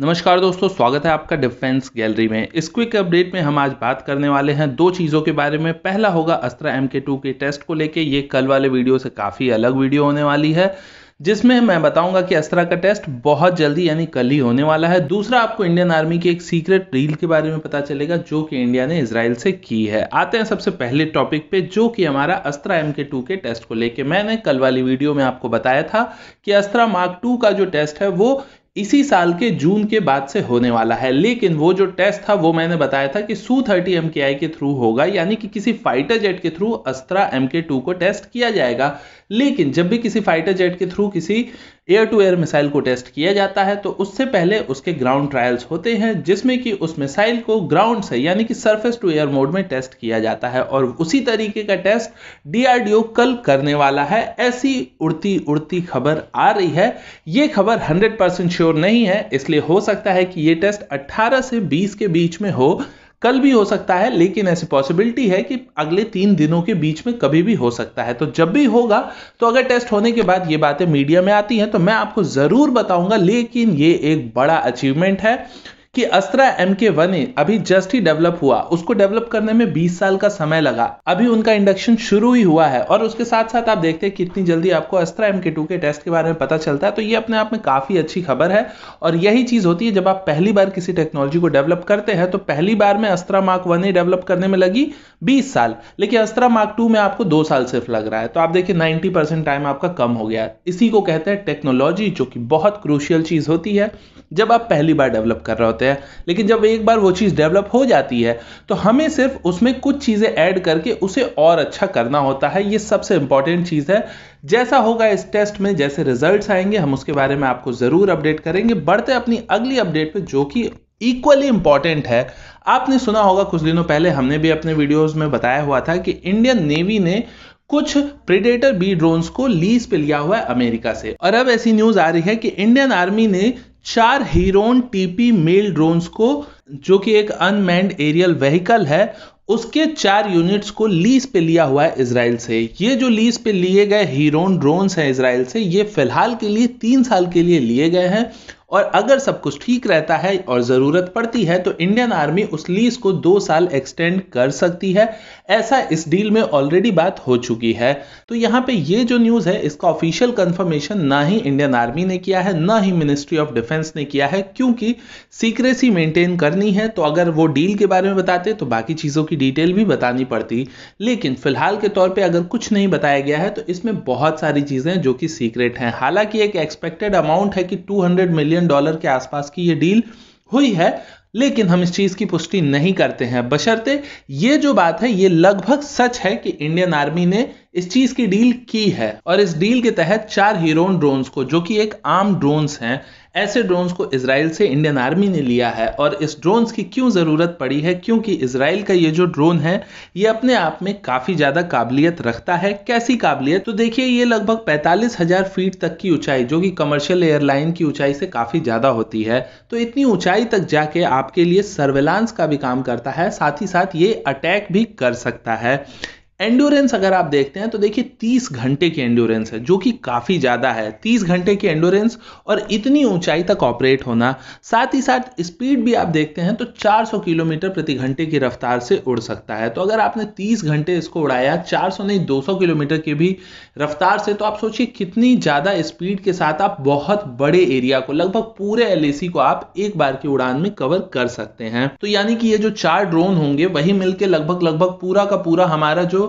नमस्कार दोस्तों, स्वागत है आपका डिफेंस गैलरी में। इस क्विक अपडेट में हम आज बात करने वाले हैं दो चीज़ों के बारे में। पहला होगा अस्त्रा एम के टू के टेस्ट को लेके। ये कल वाले वीडियो से काफ़ी अलग वीडियो होने वाली है, जिसमें मैं बताऊँगा कि अस्त्रा का टेस्ट बहुत जल्दी यानी कल ही होने वाला है। दूसरा आपको इंडियन आर्मी की एक सीक्रेट डील के बारे में पता चलेगा, जो कि इंडिया ने इसराइल से की है। आते हैं सबसे पहले टॉपिक पे, जो कि हमारा अस्त्रा एम के टू के टेस्ट को लेके। मैंने कल वाली वीडियो में आपको बताया था कि अस्त्रा मार्क टू का जो टेस्ट है, वो इसी साल के जून के बाद से होने वाला है, लेकिन वो जो टेस्ट था, वो मैंने बताया था कि सू थर्टी एम के आई के थ्रू होगा, यानी कि किसी फाइटर जेट के through Astra M K two को टेस्ट किया जाएगा। लेकिन जब भी किसी फाइटर जेट के थ्रू किसी एयर टू एयर मिसाइल को टेस्ट किया जाता है तो उससे पहले उसके ग्राउंड ट्रायल्स होते हैं, जिसमें कि उस मिसाइल को ग्राउंड से, यानी कि सरफेस टू एयर मोड में टेस्ट किया जाता है। और उसी तरीके का टेस्ट डीआरडीओ कल करने वाला है। ऐसी उड़ती उड़ती खबर आ रही है। ये खबर 100 परसेंट श्योर नहीं है, इसलिए हो सकता है कि ये टेस्ट 18 से 20 के बीच में हो। कल भी हो सकता है, लेकिन ऐसी पॉसिबिलिटी है कि अगले तीन दिनों के बीच में कभी भी हो सकता है। तो जब भी होगा तो अगर टेस्ट होने के बाद ये बातें मीडिया में आती हैं तो मैं आपको ज़रूर बताऊँगा, लेकिन ये एक बड़ा अचीवमेंट है। कि अस्त्रा एम के वन ए अभी जस्ट ही डेवलप हुआ। उसको डेवलप करने में 20 साल का समय लगा। अभी उनका इंडक्शन शुरू ही हुआ है और उसके साथ साथ आप देखते हैं कितनी जल्दी आपको अस्त्रा एम के टू के टेस्ट के बारे में पता चलता है। तो ये अपने आप में काफ़ी अच्छी खबर है और यही चीज़ होती है जब आप पहली बार किसी टेक्नोलॉजी को डेवलप करते हैं तो पहली बार में Astra mark one A develop करने में लगी बीस साल। लेकिन अस्त्रा मार्क टू में आपको दो साल सिर्फ़ लग रहा है। तो आप देखिए नाइन्टी टाइम आपका कम हो गया इसी को कहते हैं टेक्नोलॉजी जो कि बहुत क्रूशियल चीज़ होती है। जब आप पहली बार डेवलप कर रहे होते हैं। लेकिन जब एक बार वो चीज़ डेवलप हो जाती है तो हमें सिर्फ़ उसमें कुछ चीज़ें ऐड करके उसे और अच्छा करना होता है। ये सबसे इंपॉर्टेंट चीज़ है। जैसा होगा इस टेस्ट में, जैसे रिजल्ट्स आएँगे, हम उसके बारे में आपको ज़रूर अपडेट करेंगे। बढ़ते अपनी अगली अपडेट पे, जो कि इक्वली इंपॉर्टेंट है। आपने सुना होगा, कुछ दिनों पहले हमने भी अपने वीडियोस में बताया हुआ था कि इंडियन नेवी ने कुछ प्रिडेटर बी ड्रोन्स को लीज पे लिया हुआ है अमेरिका से। और अब ऐसी न्यूज़ आ रही है कि इंडियन आर्मी ने चार हीरोन टीपी मेल ड्रोन्स को, जो कि एक अनमैंड एरियल व्हीकल है, उसके चार यूनिट्स को लीज पे लिया हुआ है इसराइल से। ये जो लीज पे लिए गए हीरोन ड्रोन्स हैं इसराइल से, ये फ़िलहाल के लिए, तीन साल के लिए लिए गए हैं। और अगर सब कुछ ठीक रहता है और ज़रूरत पड़ती है तो इंडियन आर्मी उस लीज को दो साल एक्सटेंड कर सकती है। ऐसा इस डील में ऑलरेडी बात हो चुकी है। तो यहाँ पे ये जो न्यूज़ है, इसका ऑफिशियल कंफर्मेशन ना ही इंडियन आर्मी ने किया है, ना ही मिनिस्ट्री ऑफ़ डिफेंस ने किया है, क्योंकि सीक्रेसी मेंटेन करनी है। तो अगर वो डील के बारे में बताते तो बाकी चीज़ों की डिटेल भी बतानी पड़ती। लेकिन फ़िलहाल के तौर पर अगर कुछ नहीं बताया गया है तो इसमें बहुत सारी चीज़ें जो कि सीक्रेट हैं। हालाँकि एक एक्सपेक्टेड अमाउंट है कि टू मिलियन मिलियन डॉलर के आसपास की ये डील हुई है, लेकिन हम इस चीज़ की पुष्टि नहीं करते हैं। बशर्ते ये जो बात है, ये लगभग सच है कि इंडियन आर्मी ने इस चीज़ की डील की है और इस डील के तहत चार हीरोन ड्रोन्स को, जो कि एक आम ड्रोन्स हैं, ऐसे ड्रोन्स को इसराइल से इंडियन आर्मी ने लिया है। और इस ड्रोन्स की क्यों ज़रूरत पड़ी है? क्योंकि इसराइल का ये जो ड्रोन है, ये अपने आप में काफ़ी ज़्यादा काबिलियत रखता है। कैसी काबिलियत? तो देखिए, ये लगभग पैंतालीस हज़ार फीट तक की ऊंचाई, जो कि कमर्शियल एयरलाइन की ऊंचाई से काफ़ी ज़्यादा होती है। तो इतनी ऊंचाई तक जाके आपके लिए सर्वेलांस का भी काम करता है, साथ ही साथ ये अटैक भी कर सकता है। एंडोरेंस अगर आप देखते हैं तो देखिए 30 घंटे की एंडोरेंस है, जो कि काफ़ी ज़्यादा है। 30 घंटे की एंडोरेंस और इतनी ऊंचाई तक ऑपरेट होना, साथ ही साथ स्पीड भी आप देखते हैं तो 400 किलोमीटर प्रति घंटे की रफ्तार से उड़ सकता है। तो अगर आपने 30 घंटे इसको उड़ाया 400 नहीं 200 किलोमीटर की भी रफ्तार से तो आप सोचिए कितनी ज़्यादा स्पीड के साथ आप बहुत बड़े एरिया को, लगभग पूरे एलएसी को आप एक बार की उड़ान में कवर कर सकते हैं। तो यानी कि ये जो चार ड्रोन होंगे, वही मिलकर लगभग लगभग पूरा का पूरा हमारा जो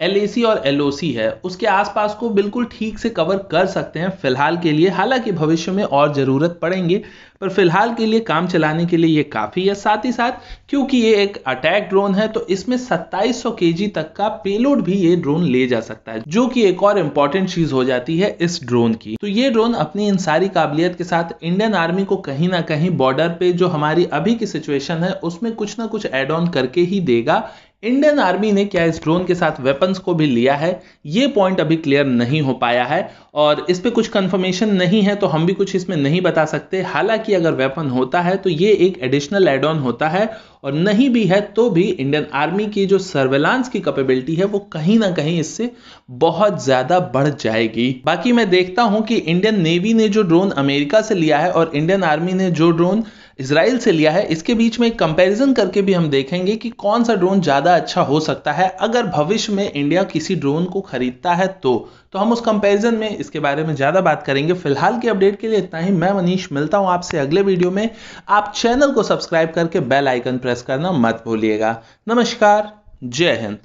LAC और एल है, उसके आसपास को बिल्कुल ठीक से कवर कर सकते हैं। फ़िलहाल के लिए, हालाँकि भविष्य में और ज़रूरत पड़ेंगे, पर फ़िलहाल के लिए काम चलाने के लिए ये काफ़ी है। साथ ही साथ, क्योंकि ये एक अटैक ड्रोन है तो इसमें 2700 केजी तक का पेलोड भी ये ड्रोन ले जा सकता है, जो कि एक और इंपॉर्टेंट चीज़ हो जाती है इस ड्रोन की। तो ये ड्रोन अपनी इन सारी काबिलियत के साथ इंडियन आर्मी को कहीं ना कहीं बॉर्डर पे जो हमारी अभी की सिचुएशन है, उसमें कुछ ना कुछ एड ऑन करके ही देगा। इंडियन आर्मी ने क्या इस ड्रोन के साथ वेपन्स को भी लिया है, ये पॉइंट अभी क्लियर नहीं हो पाया है और इस पे कुछ कंफर्मेशन नहीं है तो हम भी कुछ इसमें नहीं बता सकते। हालाँकि अगर वेपन होता है तो ये एक एडिशनल एड ऑन होता है और नहीं भी है तो भी इंडियन आर्मी की जो सर्वेलांस की कैपेबिलिटी है वो कहीं ना कहीं इससे बहुत ज़्यादा बढ़ जाएगी। बाकी मैं देखता हूँ कि इंडियन नेवी ने जो ड्रोन अमेरिका से लिया है और इंडियन आर्मी ने जो ड्रोन इसराइल से लिया है। इसके बीच में एक कंपैरिजन करके भी हम देखेंगे कि कौन सा ड्रोन ज़्यादा अच्छा हो सकता है। अगर भविष्य में इंडिया किसी ड्रोन को खरीदता है तो तो हम उस कंपैरिजन में इसके बारे में ज़्यादा बात करेंगे। फ़िलहाल की अपडेट के लिए इतना ही। मैं मनीष, मिलता हूँ आपसे अगले वीडियो में। आप चैनल को सब्सक्राइब करके बेल आइकन प्रेस करना मत भूलिएगा। नमस्कार, जय हिंद।